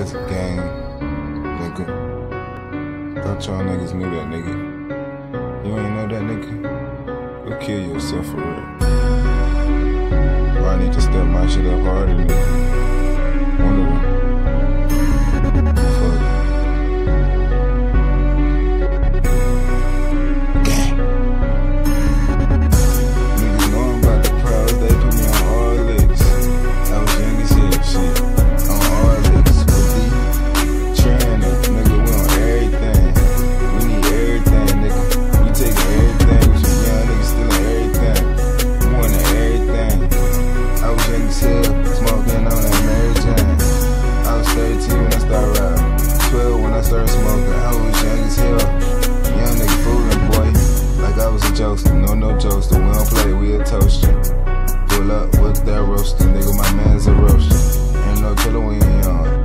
That's gang, nigga. Thought y'all niggas knew that nigga. You ain't know that nigga? Go kill yourself for real. jokes, no no jokes, we don't play, we a toaster. Pull up with that roaster, nigga, my man's a roaster. Ain't no killer we ain't on.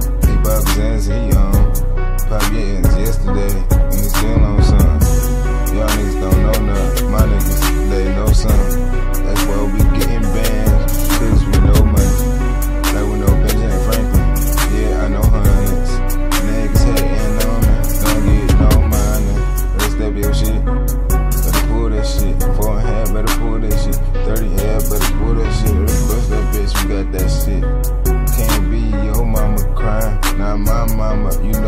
up. You know